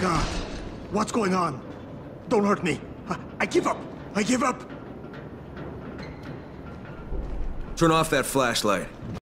God. What's going on? Don't hurt me. I, I give up. I give up. Turn off that flashlight.